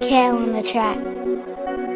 Kale on the track.